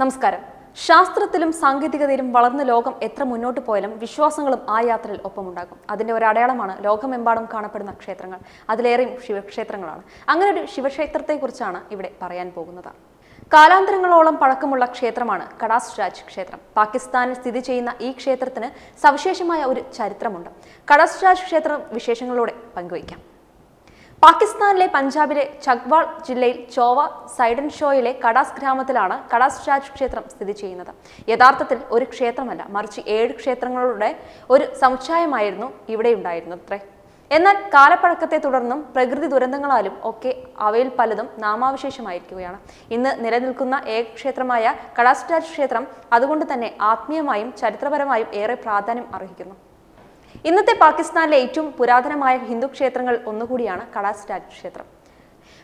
നമസ്കാരം. ശാസ്ത്രത്തിലും സാങ്കേതികതയിലും വളർന്ന ലോകം എത്ര മുന്നോട്ട് പോയാലും വിശ്വാസങ്ങളും ആ യാത്രയിൽ ഒപ്പമുണ്ടാകും. അതിന്റെ ഒരു അടയാളമാണ് ലോകമെമ്പാടും കാണപ്പെടുന്ന ക്ഷേത്രങ്ങൾ. അതിലേറെയും ശിവക്ഷേത്രങ്ങളാണ്. അങ്ങനെ ഒരു ശിവക്ഷേത്രത്തെക്കുറിച്ചാണ് ഇവിടെ പറയാൻ പോകുന്നത്. കാലാന്തരങ്ങളോളം പഴക്കമുള്ള ക്ഷേത്രമാണ് കടാസ് രാജ് ക്ഷേത്രം. പാകിസ്ഥാനിൽ സ്ഥിതി ചെയ്യുന്ന ഈ ക്ഷേത്രത്തിന് സവിശേഷമായ ഒരു ചരിത്രമുണ്ട്. കടാസ് രാജ് ക്ഷേത്രം വിശേഷങ്ങളോടെ പങ്കുവയ്ക്കാം. പാകിസ്ഥാനിലെ പഞ്ചാബിലെ ചക്വാൾ ജില്ലയിൽ ചോവ സൈഡൻ ഷോയിലെ കടാസ് ഗ്രാമത്തിലാണ് കടാസ് രാജ് ക്ഷേത്രം സ്ഥിതി ചെയ്യുന്നത്. യഥാർത്ഥത്തിൽ ഒരു ക്ഷേത്രമല്ല മറിച്ച് ഏഴ് ക്ഷേത്രങ്ങളുടെ ഒരു സമുച്ചയമായിരുന്നു ഇവിടെ ഉണ്ടായിരുന്നത്രേ എന്നാൽ കാലപ്പഴക്കത്തെ തുടർന്നും പ്രകൃതി ദുരന്തങ്ങളാലും ഒക്കെ അവയിൽ പലതും നാമാവശേഷമായിരിക്കുകയാണ്. ഇന്ന് നിലനിൽക്കുന്ന ഏക ക്ഷേത്രമായ കടാസ് രാജ് ക്ഷേത്രം അതുകൊണ്ട് തന്നെ ആത്മീയമായും ചരിത്രപരമായും ഏറെ പ്രാധാന്യം അർഹിക്കുന്നു. ഇന്നത്തെ പാകിസ്ഥാനിലെ ഏറ്റവും പുരാതനമായ ഹിന്ദു ക്ഷേത്രങ്ങൾ ഒന്നുകൂടിയാണ് കടാസ് രാജ് ക്ഷേത്രം.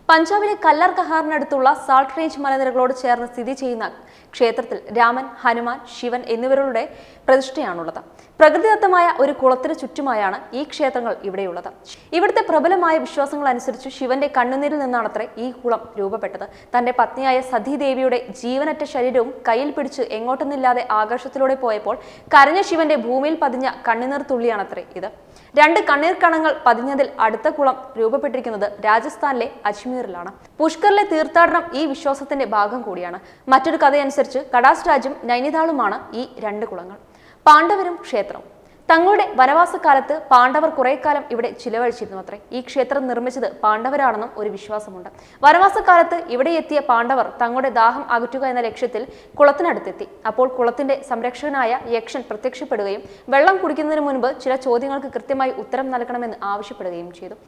പഞ്ചാബിലെ കല്ലർ കഹാറിനടുത്തുള്ള സാൾട്ട് റേഞ്ച് മലനിരകളോട് ചേർന്ന് സ്ഥിതി ചെയ്യുന്ന ക്ഷേത്രത്തിൽ രാമൻ ഹനുമാൻ ശിവൻ എന്നിവരുടെ പ്രതിഷ്ഠയാണുള്ളത്. പ്രകൃതിദത്തമായ ഒരു കുളത്തിന് ചുറ്റുമായാണ് ഈ ക്ഷേത്രങ്ങൾ ഇവിടെയുള്ളത്. ഇവിടുത്തെ പ്രബലമായ വിശ്വാസങ്ങൾ അനുസരിച്ച് ശിവന്റെ കണ്ണുനീരിൽ നിന്നാണത്രേ ഈ കുളം രൂപപ്പെട്ടത്. തന്റെ പത്നിയായ സതീദേവിയുടെ ജീവനറ്റ ശരീരവും കയ്യിൽ പിടിച്ച് എങ്ങോട്ടൊന്നില്ലാതെ ആകാശത്തിലൂടെ പോയപ്പോൾ കരഞ്ഞ ശിവന്റെ ഭൂമിയിൽ പതിഞ്ഞ കണ്ണുനീർ തുള്ളിയാണത്രേ ഇത്. രണ്ട് കണ്ണീർ കണങ്ങൾ പതിഞ്ഞതിൽ അടുത്ത കുളം രൂപപ്പെട്ടിരിക്കുന്നത് രാജസ്ഥാനിലെ അജ്മീറിലാണ് പുഷ്കറിലെ തീർത്ഥാടനം ഈ വിശ്വാസത്തിന്റെ ഭാഗം കൂടിയാണ്. മറ്റൊരു കഥയനുസരിച്ച് കടാസ് രാജ്യം നൈനിതാളുമാണ് ഈ രണ്ട് കുളങ്ങൾ. പാണ്ഡവരും ക്ഷേത്രം. തങ്ങളുടെ വനവാസകാലത്ത് പാണ്ഡവർ കുറെ കാലം ഇവിടെ ചിലവഴിച്ചിരുന്നു അത്രേ ഈ ക്ഷേത്രം നിർമ്മിച്ചത് പാണ്ഡവരാണെന്നും ഒരു വിശ്വാസമുണ്ട്. വനവാസകാലത്ത് ഇവിടെ എത്തിയ പാണ്ഡവർ തങ്ങളുടെ ദാഹം അകറ്റുക എന്ന ലക്ഷ്യത്തിൽ കുളത്തിനടുത്തെത്തി. അപ്പോൾ കുളത്തിന്റെ സംരക്ഷകനായ യക്ഷൻ പ്രത്യക്ഷപ്പെടുകയും വെള്ളം കുടിക്കുന്നതിന് മുൻപ് ചില ചോദ്യങ്ങൾക്ക് കൃത്യമായി ഉത്തരം നൽകണമെന്ന് ആവശ്യപ്പെടുകയും ചെയ്തു.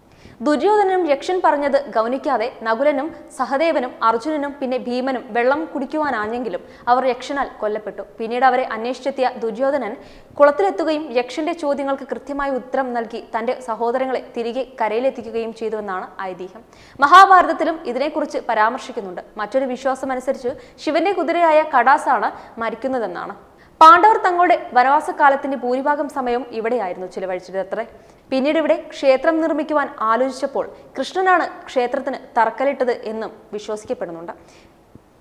ദുര്യോധനനും യക്ഷൻ പറഞ്ഞത് ഗൗനിക്കാതെ നകുലനും സഹദേവനും അർജുനനും പിന്നെ ഭീമനും വെള്ളം കുടിക്കുവാനാഞ്ഞെങ്കിലും അവർ യക്ഷനാൽ കൊല്ലപ്പെട്ടു. പിന്നീട് അവരെ അന്വേഷിച്ചെത്തിയ ദുര്യോധനൻ കുളത്തിലെത്തുകയും യക്ഷന്റെ ചോദ്യങ്ങൾക്ക് കൃത്യമായ ഉത്തരം നൽകി തന്റെ സഹോദരങ്ങളെ തിരികെ കരയിലെത്തിക്കുകയും ചെയ്തുവെന്നാണ് ഐതിഹ്യം. മഹാഭാരതത്തിലും ഇതിനെക്കുറിച്ച് പരാമർശിക്കുന്നുണ്ട്. മറ്റൊരു വിശ്വാസമനുസരിച്ച് ശിവന്റെ കുതിരയായ കടാസാണ് മരിക്കുന്നതെന്നാണ്. പാണ്ഡവർ തങ്ങളുടെ വനവാസകാലത്തിന്റെ ഭൂരിഭാഗം സമയം ഇവിടെയായിരുന്നു ചിലവഴിച്ചത് അത്രേ പിന്നീട് ഇവിടെ ക്ഷേത്രം നിർമ്മിക്കുവാൻ ആലോചിച്ചപ്പോൾ കൃഷ്ണനാണ് ക്ഷേത്രത്തിന് തറക്കല്ലിട്ടത് എന്നും വിശ്വസിക്കപ്പെടുന്നുണ്ട്.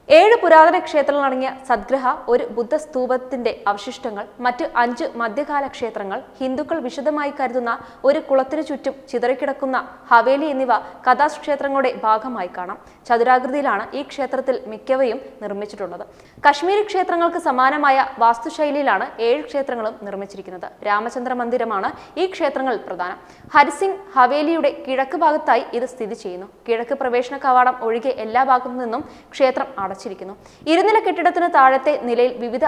ഏഴ് പുരാതന ക്ഷേത്രങ്ങളടങ്ങിയ സദ്ഗ്രഹ ഒരു ബുദ്ധസ്തൂപത്തിന്റെ അവശിഷ്ടങ്ങൾ മറ്റ് അഞ്ച് മധ്യകാല ക്ഷേത്രങ്ങൾ ഹിന്ദുക്കൾ വിശദമായി കരുതുന്ന ഒരു കുളത്തിനു ചുറ്റും ചിതറിക്കിടക്കുന്ന ഹവേലി എന്നിവ കഥാക്ഷേത്രങ്ങളുടെ ഭാഗമായി കാണാം. ചതുരാകൃതിയിലാണ് ഈ ക്ഷേത്രത്തിൽ മിക്കവയും നിർമ്മിച്ചിട്ടുള്ളത്. കശ്മീരി ക്ഷേത്രങ്ങൾക്ക് സമാനമായ വാസ്തുശൈലിയിലാണ് ഏഴ് ക്ഷേത്രങ്ങളും നിർമ്മിച്ചിരിക്കുന്നത്. രാമചന്ദ്ര മന്ദിരമാണ് ഈ ക്ഷേത്രങ്ങൾ പ്രധാനം. ഹരിസിംഗ് ഹവേലിയുടെ കിഴക്ക് ഭാഗത്തായി ഇത് സ്ഥിതി ചെയ്യുന്നു. കിഴക്ക് പ്രവേശന കവാടം ഒഴികെ എല്ലാ ഭാഗത്തു നിന്നും ക്ഷേത്രം അടച്ചിരിക്കുന്നു ഇരുനില കെട്ടിടത്തിന് താഴത്തെ നിലയിൽ വിവിധ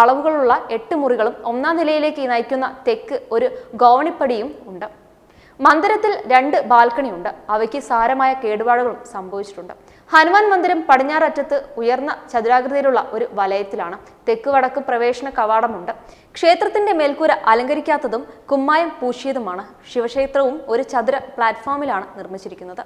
അളവുകളുള്ള എട്ട് മുറികളും ഒന്നാം നിലയിലേക്ക് നയിക്കുന്ന തെക്ക് ഒരു ഗോവണിപ്പടിയും ഉണ്ട്. മന്ദിരത്തിൽ രണ്ട് ബാൽക്കണി ഉണ്ട് അവയ്ക്ക് സാരമായ കേടുപാടുകളും സംഭവിച്ചിട്ടുണ്ട്. ഹനുമാൻ മന്ദിരം പടിഞ്ഞാററ്റത്ത് ഉയർന്ന ചതുരാകൃതിയിലുള്ള ഒരു വലയത്തിലാണ്. തെക്ക് വടക്ക് പ്രവേശന കവാടമുണ്ട്. ക്ഷേത്രത്തിന്റെ മേൽക്കൂര അലങ്കരിക്കാത്തതും കുമ്മായം പൂശിയതുമാണ്. ശിവക്ഷേത്രവും ഒരു ചതുര പ്ലാറ്റ്ഫോമിലാണ് നിർമ്മിച്ചിരിക്കുന്നത്.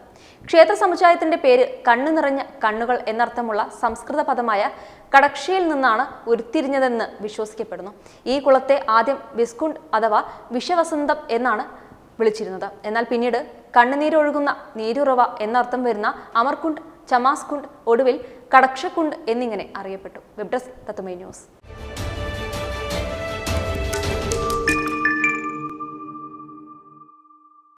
ക്ഷേത്ര സമുച്ചയത്തിന്റെ പേര് കണ്ണു നിറഞ്ഞ കണ്ണുകൾ എന്നർത്ഥമുള്ള സംസ്കൃത പദമായ കടക്ഷയിൽ നിന്നാണ് ഉരുത്തിരിഞ്ഞതെന്ന് വിശ്വസിക്കപ്പെടുന്നു. ഈ കുളത്തെ ആദ്യം വിസ്കുണ്ട് അഥവാ വിഷവസന്തം എന്നാണ് വിളിച്ചിരുന്നത്. എന്നാൽ പിന്നീട് കണ്ണുനീരൊഴുകുന്ന നീരുറവ എന്നർത്ഥം വരുന്ന അമർകുണ്ട് ചമാസ്കുണ്ട് ഒടുവിൽ കടക്ഷക്കുണ്ട് എന്നിങ്ങനെ അറിയപ്പെട്ടു. വെബ് ഡെസ്ക് തത്തുമൈ ന്യൂസ്.